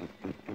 Mm-hmm.